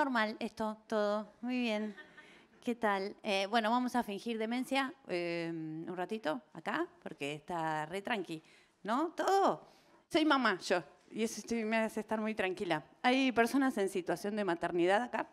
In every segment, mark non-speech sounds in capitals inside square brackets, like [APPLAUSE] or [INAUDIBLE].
normal esto, todo. Muy bien. ¿Qué tal? Eh, bueno, vamos a fingir demencia eh, un ratito acá, porque está re tranqui. ¿No? ¿Todo? Soy mamá, yo. Y eso me hace estar muy tranquila. ¿Hay personas en situación de maternidad acá?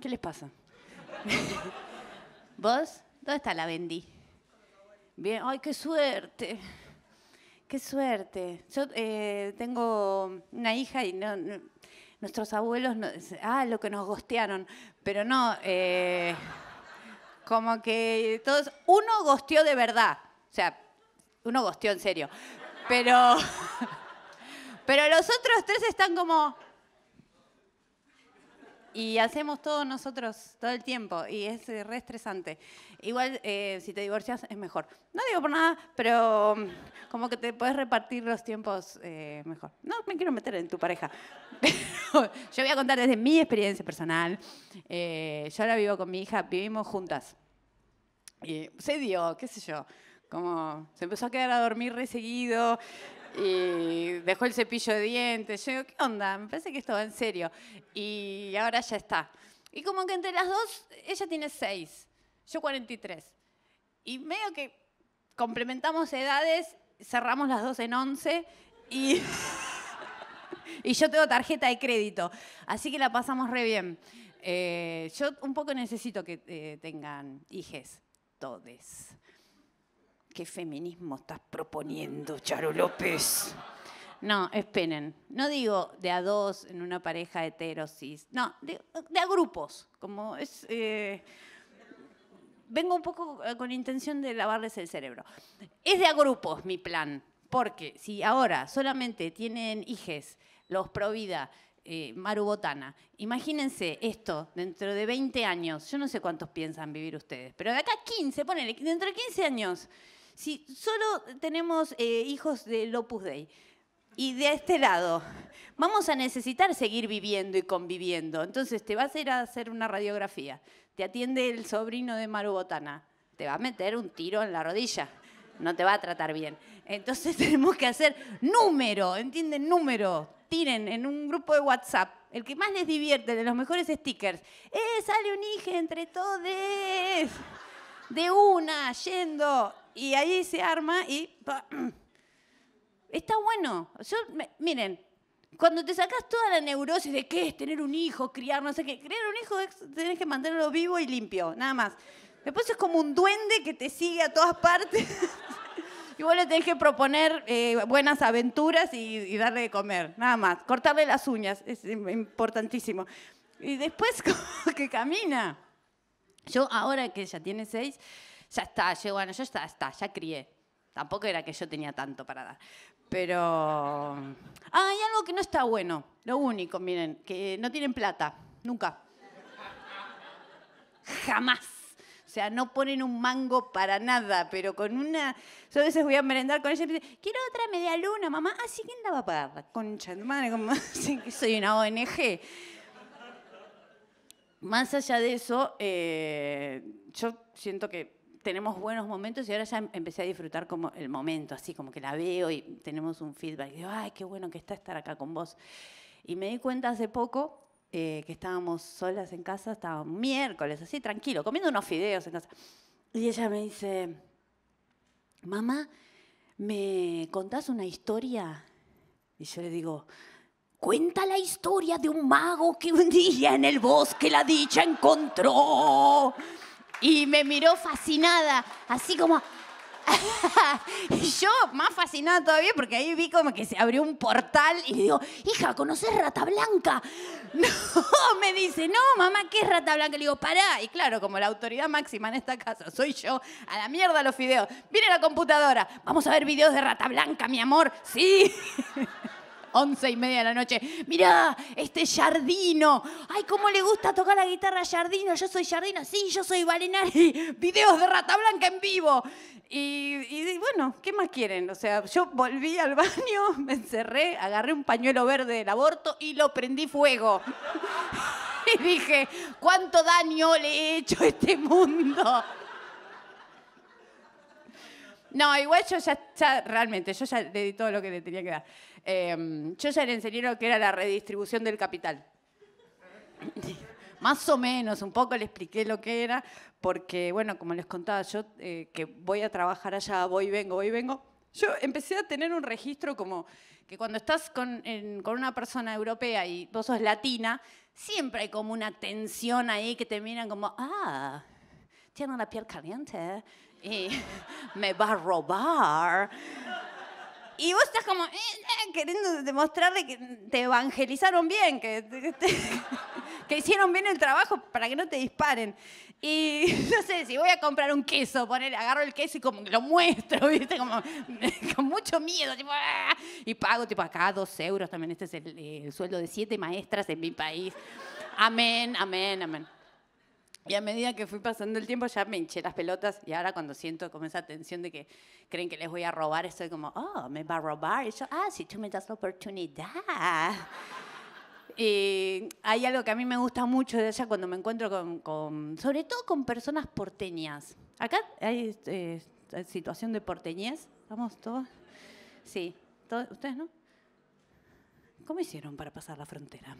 ¿Qué les pasa? [LAUGHS] ¿Vos? ¿Dónde está la Bendy? Bien, ay, qué suerte. Qué suerte. Yo eh, tengo una hija y no- nuestros abuelos, no- ah, lo que nos gostearon, pero no, eh, como que todos, uno gosteó de verdad, o sea, uno gosteó en serio, pero, [LAUGHS] pero los otros tres están como, y hacemos todo nosotros todo el tiempo y es eh, re estresante. Igual si te divorcias es mejor. No digo por nada, pero mm, como que te puedes repartir los tiempos eh, mejor. No me quiero meter en tu pareja. [LAUGHS] Pero yo voy a contar desde mi experiencia personal. Eh, yo ahora vivo con mi hija, vivimos juntas. Y se dio, qué sé yo, como se empezó a quedar a dormir re seguido y dejó el cepillo de dientes. Yo digo, ¿qué onda? Me parece que esto va en serio. Y ahora ya está. Y como que entre las dos, ella tiene seis, yo 43. Y medio que complementamos edades, cerramos las dos en 11 y, [LAUGHS] y yo tengo tarjeta de crédito. Así que la pasamos re bien. Eh, yo un poco necesito que eh, tengan hijes, todes. ¿Qué feminismo estás proponiendo, Charo López? No, esperen. No digo de a dos en una pareja hetero, cis. No, de, a grupos. Como es. eh, vengo un poco eh, con intención de lavarles el cerebro. Es de a grupos mi plan. Porque si ahora solamente tienen hijes, los Provida, eh, Maru Botana, imagínense esto dentro de 20 años. Yo no sé cuántos piensan vivir ustedes, pero de acá a 15, ponele, dentro de 15 años. Si solo tenemos eh, hijos del Opus Dei y de este lado, vamos a necesitar seguir viviendo y conviviendo. Entonces te vas a ir a hacer una radiografía, te atiende el sobrino de Maru Botana, te va a meter un tiro en la rodilla, no te va a tratar bien. Entonces [LAUGHS] tenemos que hacer número, ¿entienden? Número. Tiren en un grupo de WhatsApp, el que más les divierte, de los mejores stickers. ¡Eh, sale un hijo entre todos! De una, yendo. Y ahí se arma y... [CLEARS THROAT] Está bueno. Yo, miren, cuando te sacas toda la neurosis de qué es tener un hijo, criar, no sé qué, criar un hijo es, tenés que mantenerlo vivo y limpio, nada más. Después es como un duende que te sigue a todas partes. [LAUGHS] y vos le tenés que proponer eh, buenas aventuras y, y darle de comer, nada más. Cortarle las uñas, es im- importantísimo. Y después [LAUGHS] que camina. Yo ahora que ya tiene seis, ya está, yo, bueno, yo ya está, ya crié. Tampoco era que yo tenía tanto para dar. Pero. Ah, hay algo que no está bueno. Lo único, miren, que no tienen plata. Nunca. Jamás. O sea, no ponen un mango para nada, pero con una. Yo a veces voy a merendar con ella y me dice, quiero otra media luna, mamá. Ah, sí, ¿quién la va a pagar? La concha de madre, como [LAUGHS] soy una ONG. Más allá de eso, eh, yo siento que tenemos buenos momentos y ahora ya em- empecé a disfrutar como el momento, así como que la veo y tenemos un feedback. Y digo, ay, qué bueno que está estar acá con vos. Y me di cuenta hace poco eh, que estábamos solas en casa, estábamos miércoles, así tranquilo, comiendo unos fideos en casa. Y ella me dice, mamá, ¿me contás una historia? Y yo le digo, Cuenta la historia de un mago que un día en el bosque la dicha encontró. Y me miró fascinada, así como... [LAUGHS] y yo más fascinada todavía porque ahí vi como que se abrió un portal y digo, hija, ¿conoces Rata Blanca? [LAUGHS] No, me dice, no, mamá, ¿qué es Rata Blanca? Le digo, pará. Y claro, como la autoridad máxima en esta casa soy yo, a la mierda los videos. Viene la computadora, vamos a ver videos de Rata Blanca, mi amor. Sí. [LAUGHS] Once y media de la noche. Mirá, este Jardino. Ay, cómo le gusta tocar la guitarra a Jardino. Yo soy Jardino. Sí, yo soy Valenari. [LAUGHS] Videos de Rata Blanca en vivo. Y, y bueno, ¿qué más quieren? O sea, yo volví al [LAUGHS] baño, me encerré, agarré un pañuelo verde del aborto y lo prendí fuego. [LAUGHS] Y dije, ¿cuánto daño le he hecho a este mundo? No, igual yo ya, ya, realmente, yo ya le di todo lo que le tenía que dar. Eh, yo ya le enseñé lo que era la redistribución del capital. [LAUGHS] Más o menos, un poco le expliqué lo que era, porque, bueno, como les contaba, yo eh, que voy a trabajar allá, voy vengo, voy vengo, yo empecé a tener un registro como que cuando estás con, en- con una persona europea y vos sos latina, siempre hay como una tensión ahí que te miran como, ah, tiene la piel caliente y [LAUGHS] me va a robar. Y vos estás como eh, eh, queriendo demostrarle que te evangelizaron bien, que, que te- [LAUGHS] que hicieron bien el trabajo para que no te disparen. Y [LAUGHS] no sé, si voy a comprar un queso, poner, agarro el queso y como lo muestro, [LAUGHS] ¿viste? Como con mucho miedo, ¡ah! y pago tipo acá dos euros también. Este es el, el sueldo de siete maestras en mi país. Amén, amén, amén. Y a medida que fui pasando el tiempo ya me hinché las pelotas y ahora cuando siento como esa tensión de que creen que les voy a robar, estoy como, oh, me va a robar. Y yo, ah, si tú me das la oportunidad. Y hay algo que a mí me gusta mucho de ella cuando me encuentro con, con- sobre todo con personas porteñas. Acá hay eh, situación de porteñez, ¿estamos todos? Sí, ¿Todos- ¿ustedes no? ¿Cómo hicieron para pasar la frontera?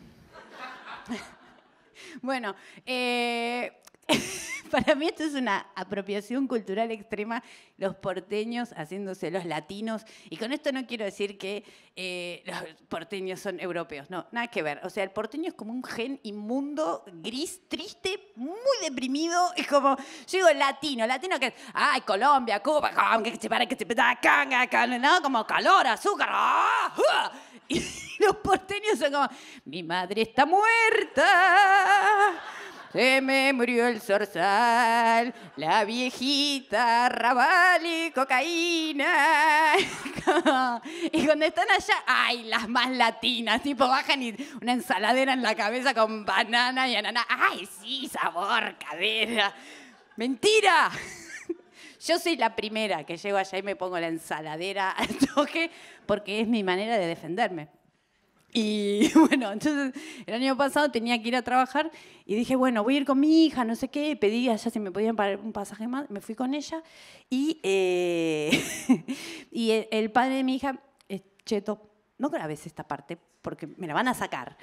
Bueno, eh, [LAUGHS] para mí esto es una apropiación cultural extrema, los porteños haciéndose los latinos, y con esto no quiero decir que eh, los porteños son europeos, no, nada que ver. O sea, el porteño es como un gen inmundo, gris, triste, muy deprimido, y como, yo digo latino, latino que es, ay, Colombia, Cuba, ¿no? Como calor, azúcar, ¡ah! Y [LAUGHS] los porteños son como, mi madre está muerta. Se me murió el zorzal, la viejita, rabal y cocaína. [LAUGHS] Y cuando están allá, ay, las más latinas, tipo bajan y una ensaladera en la cabeza con banana y ananá. Ay, sí, sabor, cadera. Mentira. Yo soy la primera que llego allá y me pongo la ensaladera [LAUGHS] al toque porque es mi manera de defenderme. Y [LAUGHS] bueno, entonces el año pasado tenía que ir a trabajar y dije, bueno, voy a ir con mi hija, no sé qué, pedí allá si me podían pagar un pasaje más, me fui con ella y, eh, [LAUGHS] y el, padre de mi hija es cheto. No grabes esta parte porque me la van a sacar.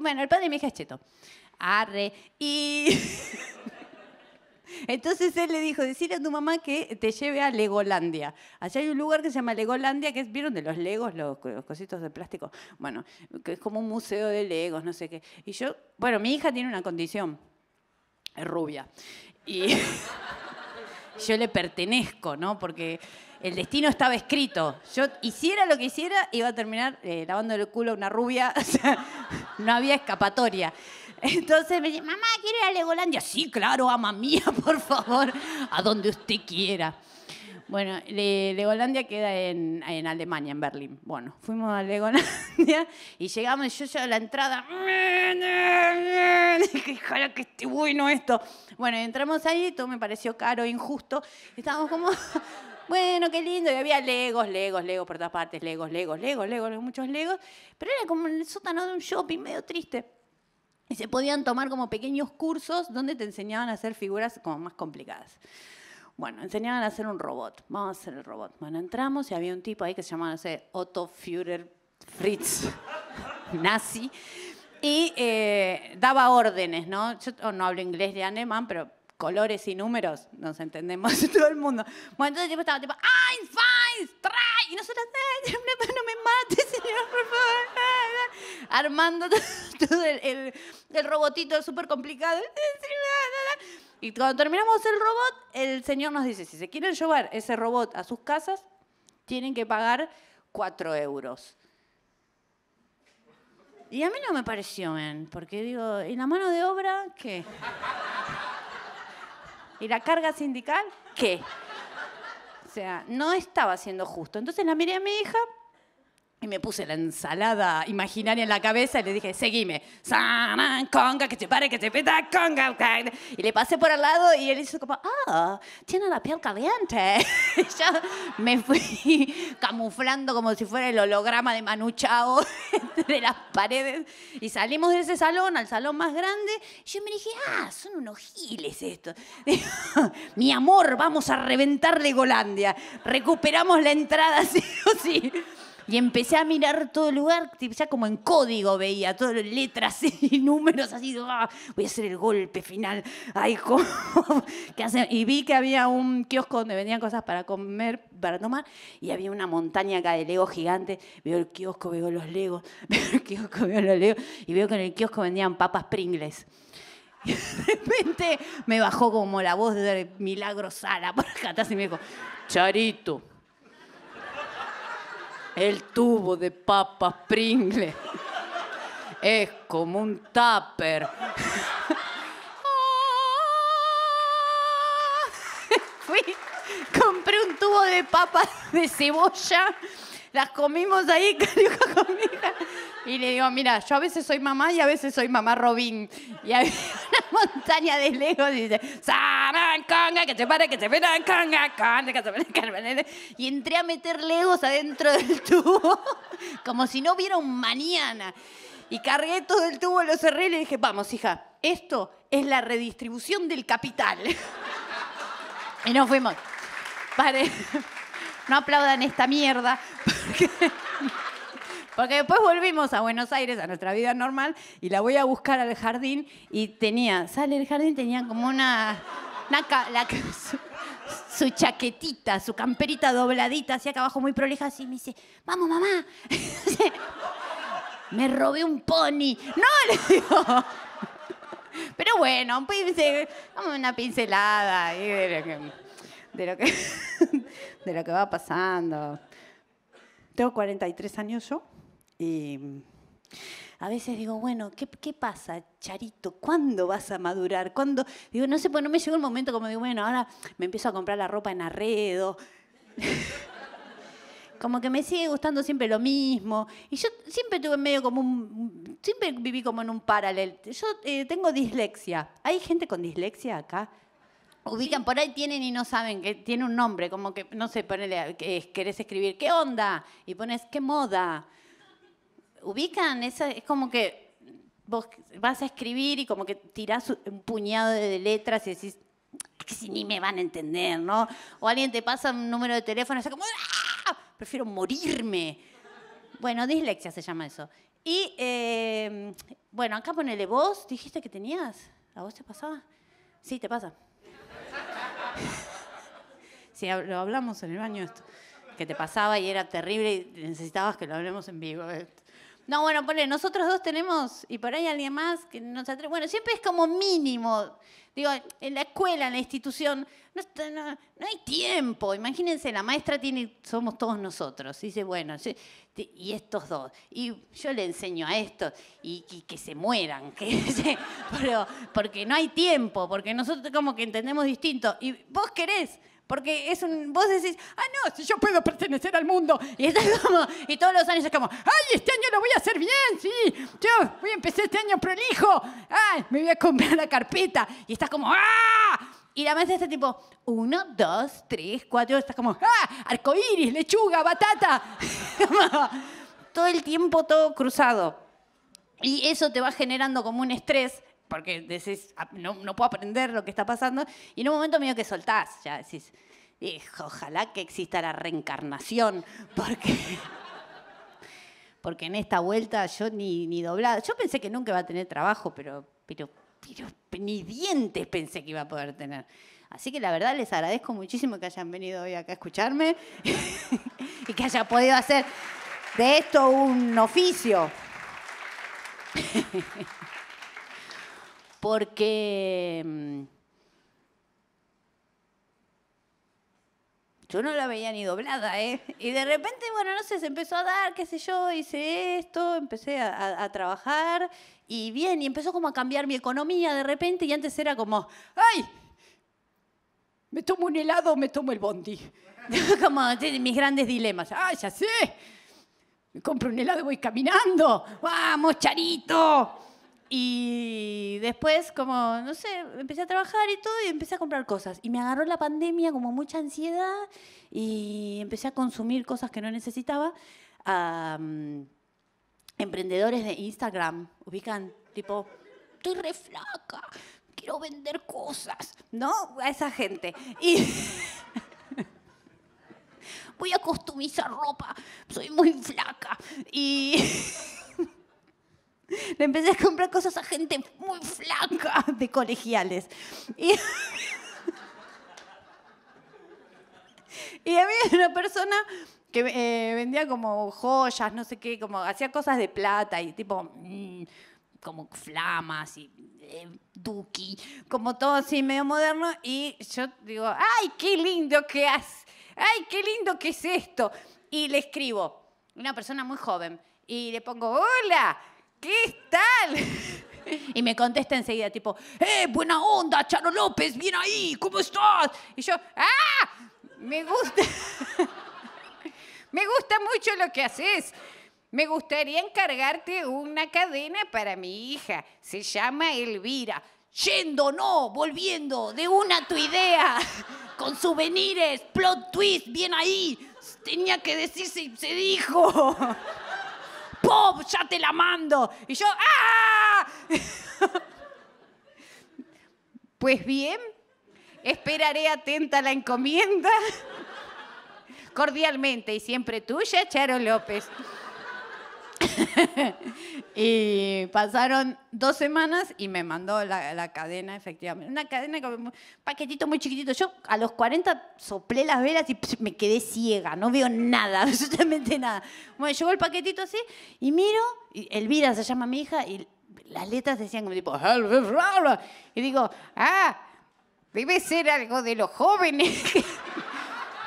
bueno, el padre de mi hija es cheto. Arre. Y entonces él le dijo, decirle a tu mamá que te lleve a Legolandia. Allá hay un lugar que se llama Legolandia, que es, ¿vieron de los legos, los, co- los cositos de plástico? Bueno, que es como un museo de legos, no sé qué. Y yo, bueno, mi hija tiene una condición, es rubia. Y [LAUGHS] yo le pertenezco, ¿no? Porque el destino estaba escrito. Yo hiciera lo que hiciera, iba a terminar eh, lavando el culo a una rubia. [LAUGHS] O sea, no había escapatoria. Entonces me dice, mamá, ¿quiere ir a Legolandia? Sí, claro, ama mía, [LAUGHS] por favor, a donde usted quiera. Bueno, Le- Legolandia queda en, en Alemania, en Berlín. Bueno, fuimos a Legolandia [LAUGHS] y llegamos y yo ya a la entrada. [LAUGHS] Ojalá que esté bueno esto. Bueno, entramos ahí, todo me pareció caro, injusto. Estábamos como, bueno, qué lindo. Y había legos, legos, legos por todas partes, legos, legos, legos, legos, muchos legos. Pero era como el sótano de un shopping medio triste. Y se podían tomar como pequeños cursos donde te enseñaban a hacer figuras como más complicadas. Bueno, enseñaban a hacer un robot. Vamos a hacer el robot. Bueno, entramos y había un tipo ahí que se llamaba, no sé, Otto Führer Fritz, [LAUGHS] nazi, y eh, daba órdenes, ¿no? Yo no hablo inglés ni alemán, pero colores y números nos entendemos [LAUGHS] todo el mundo. Bueno, entonces el tipo estaba tipo, ¡Eins, Feins, drei! Y nosotros, "Ay, no me- no me mate, señor, por favor. Armando [LAUGHS] todo el, robotito súper complicado. [LAUGHS] Y cuando terminamos el robot, el señor nos dice, si se quieren llevar ese robot a sus casas, tienen que pagar 4 euros. Y a mí no me pareció bien, porque digo, ¿y la mano de obra qué? [LAUGHS] ¿Y la carga sindical qué? O sea, no estaba siendo justo. Entonces la miré a mi hija Y me puse la ensalada imaginaria en la cabeza y le dije, seguime. Conga, que te pare, que te peta, conga. Y le pasé por al lado y él hizo como, ah, tiene la piel caliente. [LAUGHS] Y yo me fui [LAUGHS] camuflando como si fuera el holograma de Manu Chao [LAUGHS] entre las paredes. Y salimos de ese salón al salón más grande. Y yo me dije, ah, son unos giles estos. Mi amor, vamos a reventar Legolandia. Recuperamos la entrada sí o sí. Y empecé a mirar todo el lugar, ya como en código veía, todas letras y [LAUGHS] números así, ah, voy a hacer el golpe final. Ay, ¿cómo? [LAUGHS] Y vi que había un kiosco donde vendían cosas para comer, para tomar, y había una montaña acá de Lego gigante. Veo el kiosco, veo los Legos, [LAUGHS] veo el kiosco, veo los Legos, y veo que en el kiosco vendían papas Pringles. Y de repente me bajó como la voz de Milagro Sala por acá atrás y me dijo, Charito el tubo de papas Pringle es como un tupper. [LAUGHS] Fui, compré un tubo de papas de cebolla, las comimos ahí, [LAUGHS] hija. Y le digo, mira, yo a veces soy mamá y a veces soy mamá Robin. Y había [LAUGHS] una montaña de legos y dice, conga, que te pare, que te conga, conga, que te Y entré a meter legos adentro del [LAUGHS] tubo, como si no hubiera un mañana. Y cargué todo el tubo, lo cerré y le dije, vamos, hija, esto es la redistribución del capital. y nos fuimos. Pare, no aplaudan esta mierda. Porque... Después volvimos a Buenos Aires, a nuestra vida normal, y la voy a buscar al jardín y tenía, sale del jardín, tenía como una, su, chaquetita, su camperita dobladita, así acá abajo muy prolija, así me dice, vamos mamá. [LAUGHS] me robé un pony. No, le digo. Pero bueno, un pincel, una pincelada de lo, que, [LAUGHS] de lo que va pasando. Tengo 43 años yo. Y a veces digo, bueno, ¿qué, ¿qué, pasa, Charito? ¿Cuándo vas a madurar? ¿Cuándo? Digo, no sé, pues no me llegó el momento como digo, bueno, ahora me empiezo a comprar la ropa en arredo. [LAUGHS] como que me sigue gustando siempre lo mismo. Y yo siempre tuve medio como un. Siempre viví como en un paralelo. Yo eh, tengo dislexia. ¿Hay gente con dislexia acá? Ubican, por ahí tienen y no saben que tiene un nombre, como que, no sé, ponele, que querés escribir, ¿qué onda? Y pones, ¿qué moda? ubican, es como que vos vas a escribir y como que tirás un puñado de letras y decís, que si ni me van a entender, ¿no? O alguien te pasa un número de teléfono y es como, ¡Ah! prefiero morirme. Bueno, dislexia se llama eso. Y eh, bueno, acá ponele vos, dijiste que tenías. ¿A vos te pasaba? Sí, te pasa. Sí, lo hablamos en el baño. Que te pasaba y era terrible y necesitabas que lo hablemos en vivo. No, bueno, ponle, nosotros dos tenemos, y por ahí alguien más que nos atreve. Bueno, siempre es como mínimo. Digo, en la escuela, en la institución, no, hay tiempo. Imagínense, la maestra tiene, somos todos nosotros. Dice, bueno, y estos dos. Y yo le enseño a estos, y, que se mueran. [LAUGHS] Pero, porque no hay tiempo, porque nosotros como que entendemos distinto. Y vos querés porque es un, vos decís, ah, no, si yo puedo pertenecer al mundo. Y, [LAUGHS] como, y todos los años es como, ay, este año lo voy a hacer bien, sí. Yo voy a empezar este año prolijo. Ay, me voy a comprar la carpeta. Y estás como, ¡ah! Y la maestra está tipo, uno, dos, tres, cuatro. Estás como, ¡ah! Arcoíris, lechuga, batata. [LAUGHS] todo el tiempo todo cruzado. Y eso te va generando como un estrés porque decís, no, no, puedo aprender lo que está pasando, y en un momento medio que soltás, ya decís, ojalá que exista la reencarnación, porque, [LAUGHS] porque en esta vuelta yo ni, ni doblada, yo pensé que nunca iba a tener trabajo, pero, pero, pero ni dientes pensé que iba a poder tener. Así que la verdad les agradezco muchísimo que hayan venido hoy acá a escucharme [LAUGHS] y que haya podido hacer de esto un oficio [LAUGHS] porque mm, yo no la veía ni doblada, ¿eh? Y de repente, bueno, no sé, se empezó a dar, qué sé yo, hice esto, empecé a, trabajar y bien, y empezó como a cambiar mi economía de repente y antes era como, ¡ay! Me tomo un helado me tomo el bondi. [LAUGHS] como mis grandes dilemas. ¡Ay, ya sé! me compro un helado y voy caminando. ¡Vamos, Charito! Y después, como, no sé, empecé a trabajar y todo y empecé a comprar cosas. Y me agarró la pandemia como mucha ansiedad y empecé a consumir cosas que no necesitaba. Am, emprendedores de Instagram, ubican, tipo, estoy re flaca, quiero vender cosas, ¿no? A esa gente. Y [LAUGHS] voy a customizar ropa, soy muy flaca. Y [LAUGHS] le empecé a comprar cosas a gente muy flaca de colegiales. Y, y había una persona que eh, vendía como joyas, no sé qué, como hacía cosas de plata y tipo, mm, como flamas y eh, duki, como todo así medio moderno. Y yo digo, ¡ay, qué lindo que haces! ¡Ay, qué lindo que es esto! Y le escribo, una persona muy joven, y le pongo, ¡hola! ¿Qué tal? Y me contesta enseguida, tipo, ¡eh, buena onda, Charo López, bien ahí, ¿cómo estás? Y yo, ¡ah! Me gusta. [LAUGHS] me gusta mucho lo que haces. Me gustaría encargarte una cadena para mi hija. Se llama Elvira. Yendo, no, volviendo, de una tu idea. [LAUGHS] Con souvenirs, plot twist, bien ahí. Tenía que decirse y se dijo. [LAUGHS] ¡Pop! ¡Ya te la mando! Y yo, ¡ah! [LAUGHS] Pues bien, esperaré atenta la encomienda. [LAUGHS] Cordialmente y siempre tuya, Charo López. [LAUGHS] y pasaron dos semanas y me mandó la, la cadena, efectivamente. Una cadena con un paquetito muy chiquitito. Yo a los 40 soplé las velas y me quedé ciega, no veo nada, [LAUGHS] absolutamente nada. Bueno, llegó el paquetito así y miro, y Elvira se llama mi hija, y las letras decían como tipo, y digo, ah, debe ser algo de los jóvenes. [LAUGHS]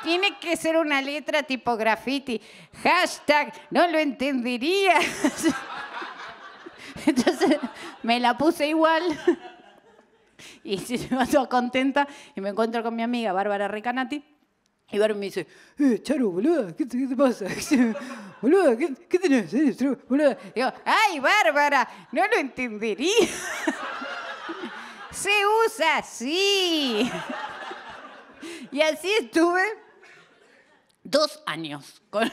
Tiene que ser una letra tipo graffiti. Hashtag, no lo entendería. [LAUGHS] Entonces me la puse igual. [LAUGHS] Y va toda contenta. Y me encuentro con mi amiga Bárbara Recanati. Y Bárbara me dice, eh, Charo, boluda, ¿qué te, qué te pasa? [LAUGHS] Boluda, ¿qué, qué tenés? eh, boluda? Digo, ay, Bárbara, no lo entendería. Se usa así. Y así estuve dos años con,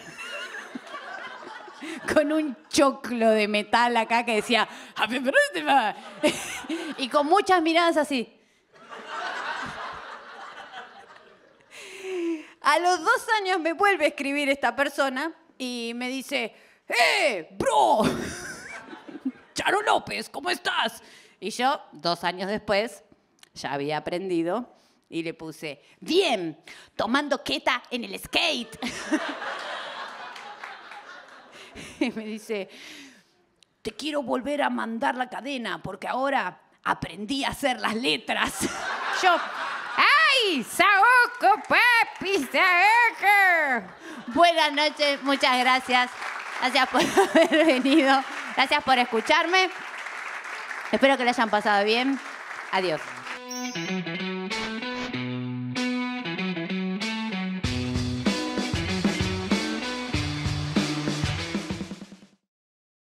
con un choclo de metal acá que decía ma". y con muchas miradas así. A los dos años me vuelve a escribir esta persona y me dice, ¡Eh, bro! Charo López, ¿cómo estás? Y yo, dos años después, ya había aprendido y le puse, bien, tomando queta en el skate. [LAUGHS] y me dice, te quiero volver a mandar la cadena porque ahora aprendí a hacer las letras. [LAUGHS] yo, ¡ay! ¡Saoco, papi! ¡Saoco! Buenas noches, muchas gracias. Gracias por [LAUGHS] haber venido. Gracias por escucharme. Espero que le hayan pasado bien. Adiós.